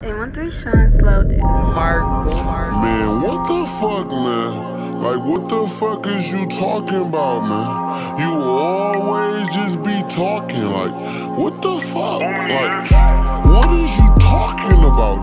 They want three Shonn slow this. Mark. Man, what the fuck, man? Like, what the fuck is you talking about, man? You always just be talking. Like, what the fuck? Like, what is you talking about,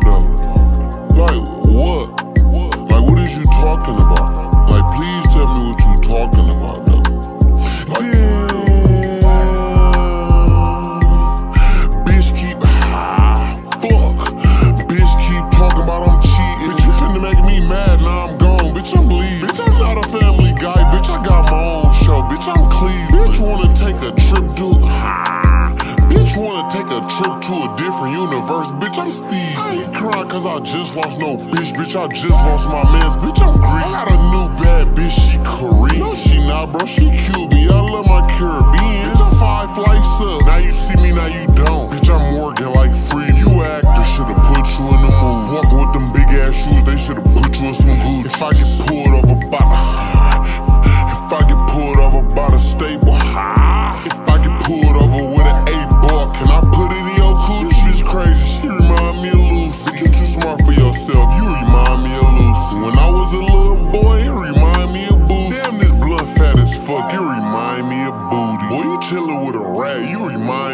take a trip to a different universe. Bitch, I'm Steve. I ain't crying cause I just lost no bitch. Bitch, I just lost my mans. Bitch, I'm green. I got a new bad bitch,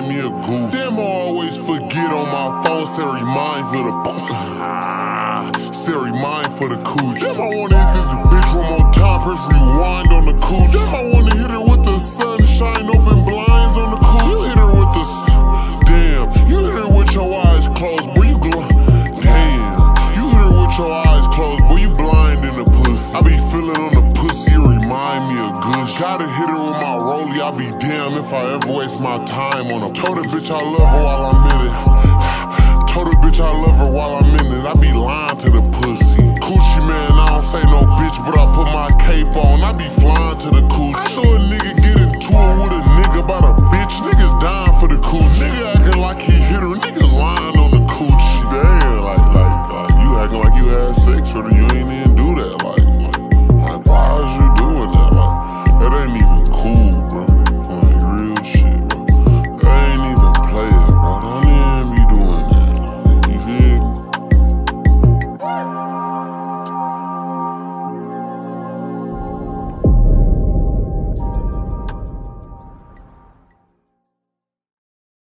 you me of Goofy. Damn, I always forget on my phone, say remind for the Say remind for the coochie. Damn, I wanna hit this bitch one more time, press rewind on the coochie. Damn, I wanna hit her with the sunshine, open blinds on the coochie. You hit her with the damn. You hit her with your eyes closed, boy. You glow. Damn. You hit her with your eyes closed, boy. You blind in the pussy. I be feeling on the pussy, you remind me of good. Gotta hit her I'll be damned if I ever waste my time on a Told the bitch I love her while I'm in it. Told the bitch I love her while I'm in it. I be lying to the pussy. Coochie man, I don't say no bitch, but I put my cape on. I be flying to the coochie. I know a nigga get into it with a nigga about a bitch. Niggas dying for the coochie. Nigga acting like he hit her. Nigga lying on the coochie. Damn, like, like, like, you acting like you had sex with her. You ain't even do that. Like,